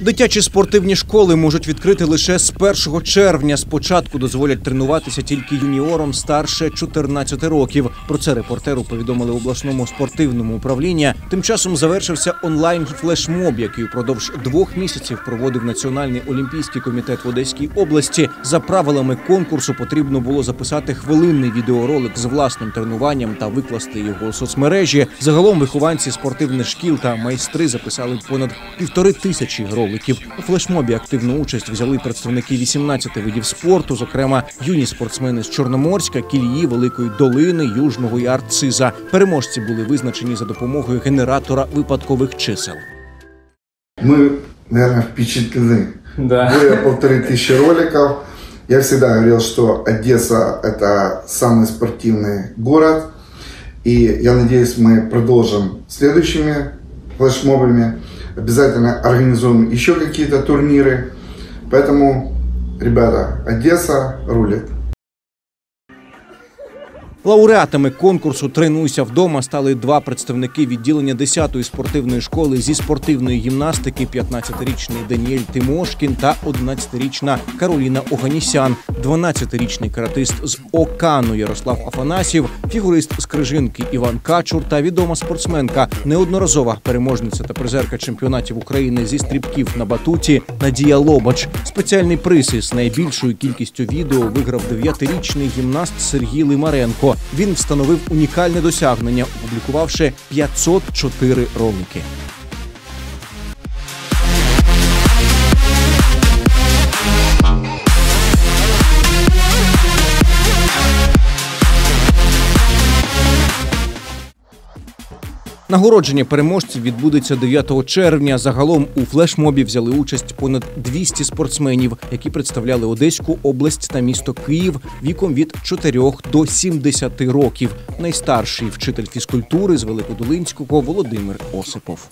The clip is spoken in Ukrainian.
Дитячі спортивні школи можуть відкрити лише з 1 червня. Спочатку дозволять тренуватися тільки юніорам старше 14 років. Про це репортеру повідомили в обласному спортивному управлінні. Тим часом завершився онлайн флешмоб, який упродовж двох місяців проводив Національний олімпійський комітет в Одеській області. За правилами конкурсу потрібно було записати хвилинний відеоролик з власним тренуванням та викласти його у соцмережі. Загалом вихованці спортивних шкіл та майстри записали понад півтори тисячі роликів. У флешмобі активну участь взяли представники 18 видів спорту, зокрема юні спортсмени з Чорноморська, Кілії, Великої Долини, Южного і Арциза. Переможці були визначені за допомогою генератора випадкових чисел. Мы, наверное, впечатлены. Да. Более полторы тысячи роликов. Я всегда говорил, что Одесса – это самый спортивный город. И я надеюсь, мы продолжим следующими флешмобами. Обязательно организуем еще какие-то турниры. Поэтому, ребята, Одесса рулит. Лауреатами конкурсу Тренуйся вдома стали два представники відділення 10-ї спортивної школи зі спортивної гімнастики: 15-річний Даніель Тимошкін та 11-річна Кароліна Оганісян, 12-річний каратист з Окану Ярослав Афанасів, фігурист з Крижинки Іван Качур та відома спортсменка, неодноразова переможниця та призерка чемпіонатів України зі стрибків на батуті Надія Лобач. Спеціальний приз із найбільшою кількістю відео виграв 9-річний гімнаст Сергій Лимаренко. Він встановив унікальне досягнення, опублікувавши 504 ролики. Нагородження переможців відбудеться 9 червня. Загалом у флешмобі взяли участь понад 200 спортсменів, які представляли Одеську область та місто Київ віком від 4 до 70 років. Найстарший вчитель фізкультури з Великодолинського Володимир Осипов.